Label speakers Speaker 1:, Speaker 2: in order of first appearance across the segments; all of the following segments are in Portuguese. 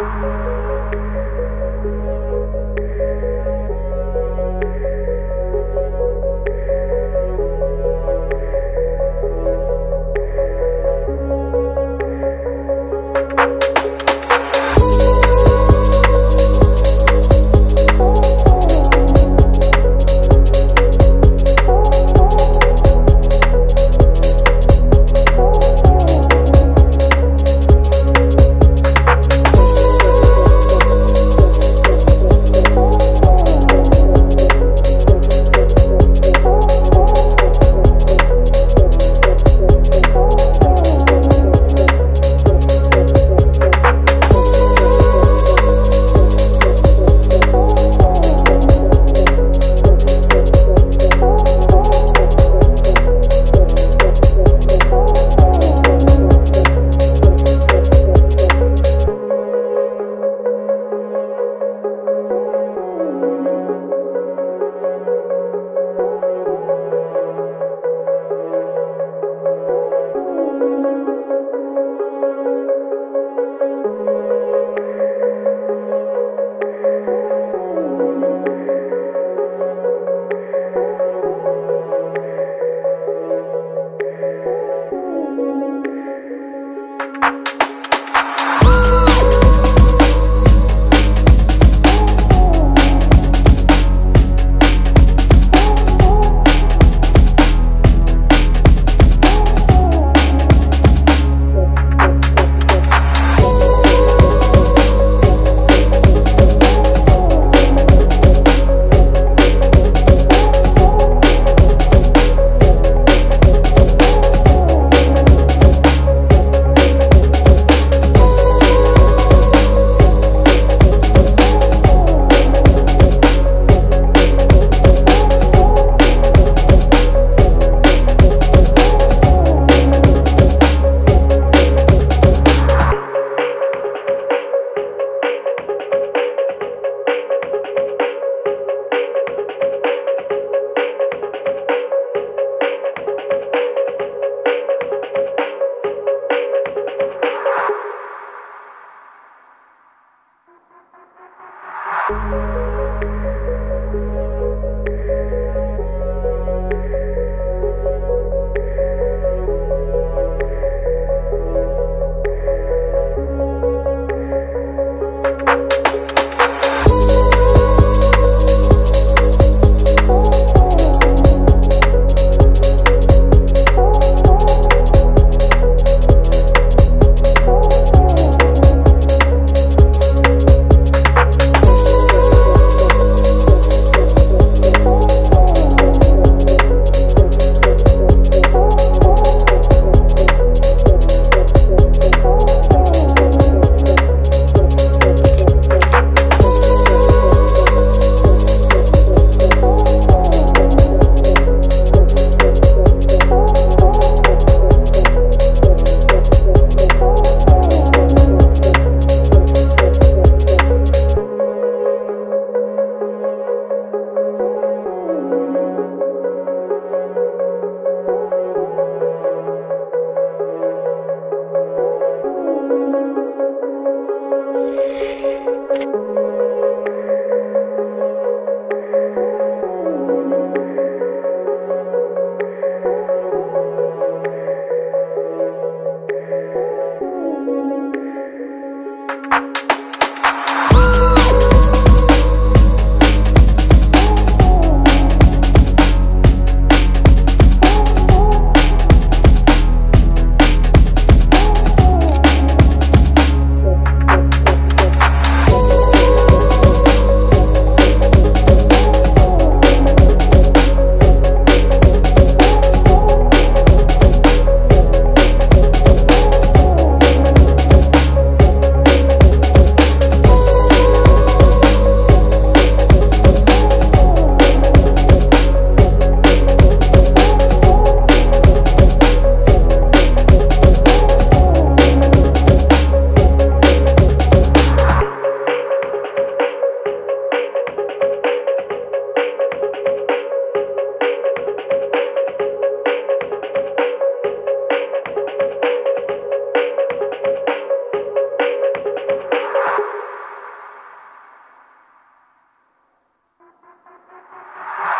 Speaker 1: Música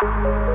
Speaker 1: Thank you.